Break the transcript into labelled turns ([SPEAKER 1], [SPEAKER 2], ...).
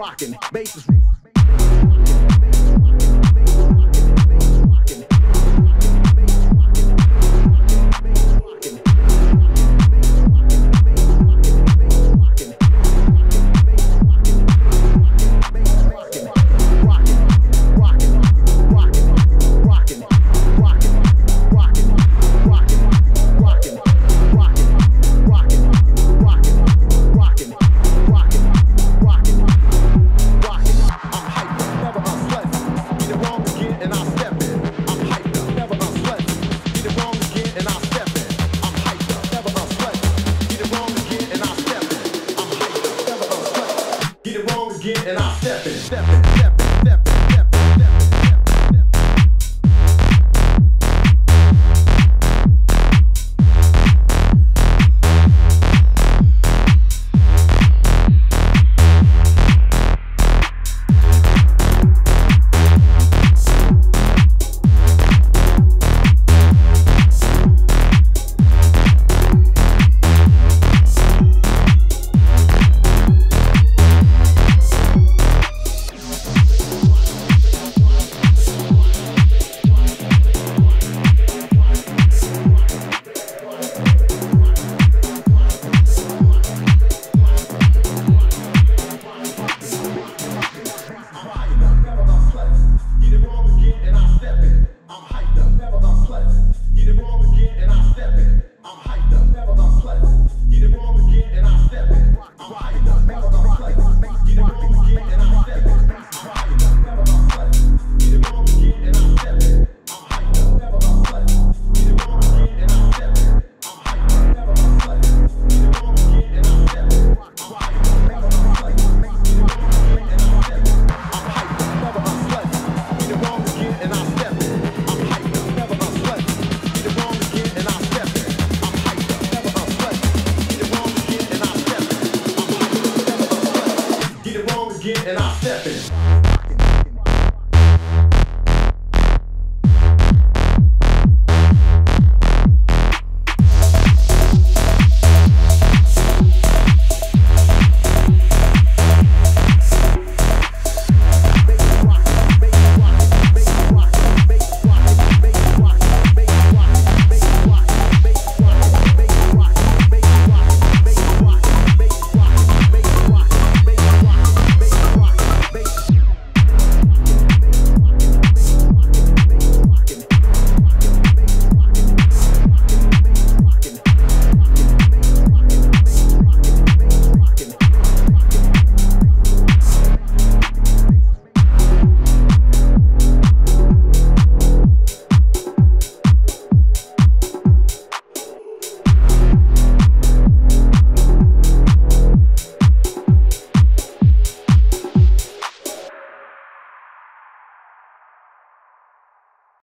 [SPEAKER 1] rocking, bass is in, step in, step and I step in.